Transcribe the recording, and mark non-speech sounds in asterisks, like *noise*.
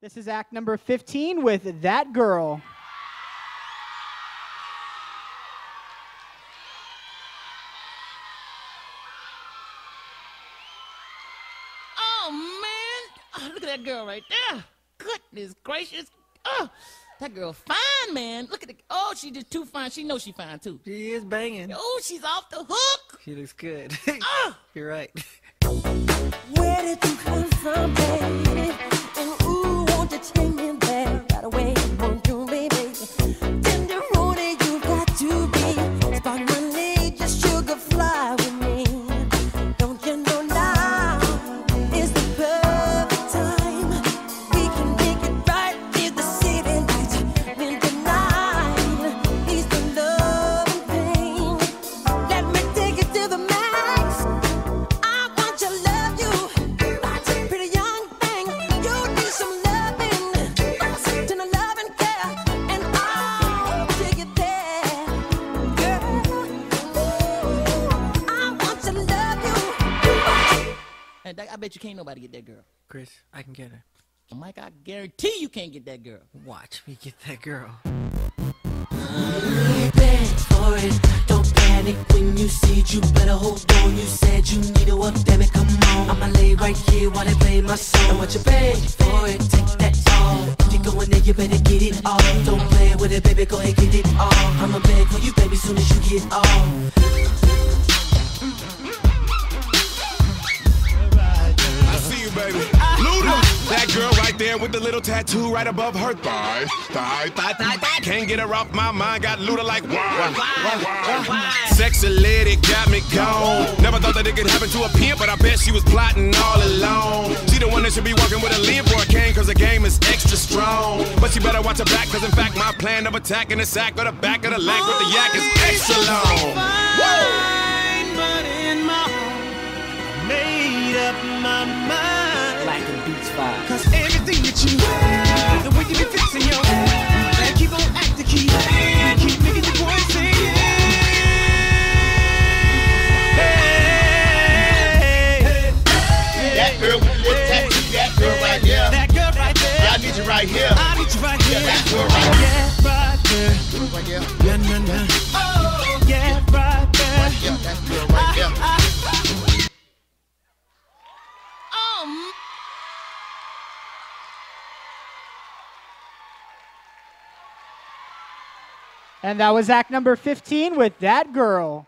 This is act number 15 with That Girl. Oh man, oh, look at that girl right there. Goodness gracious. Oh, that girl fine, man. Look at the. Oh, she just too fine. She knows she fine too. She is banging. Oh, she's off the hook. She looks good. Oh, *laughs* You're right. Where did and I bet you can't nobody get that girl. Chris, I can get her. Oh, Mike, I guarantee you can't get that girl. Watch me get that girl. for it. Don't panic when you see it. You better hold on. You said you need a well, damn it, come on. I'ma lay right here while they play my song. I want you beg for it. Take that all. If you go in there, you better get it all. Don't play with it, baby. Go ahead, get it all. I'ma beg for you, baby, soon as you get all. Girl right there with the little tattoo right above her thigh. Thigh, thigh, thigh, thigh. Can't get her off my mind. Got Luda like why, why, why? Sexy lady got me gone. Never thought that it could happen to a pimp, but I bet she was plotting all alone. She the one that should be walking with a limp or a cane, cause the game is extra strong. But she better watch her back, cause in fact, my plan of attacking the sack or the back of the leg with the yak is extra long. Heart, made up my mind. Black and Beats 5. Cause everything that you the way you be fixing your and keep on acting, keep, keep making your voice sing. Hey, That girl with the tattoo, that girl right here. that girl right there. I need you right here. I need you right here. That girl right here. Yeah, right there. Right here. Yeah, nah, nah. Oh, yeah, right there. Yeah, that girl right ah, here. Ah, ah. Oh, And that was act number 15 with That Girl.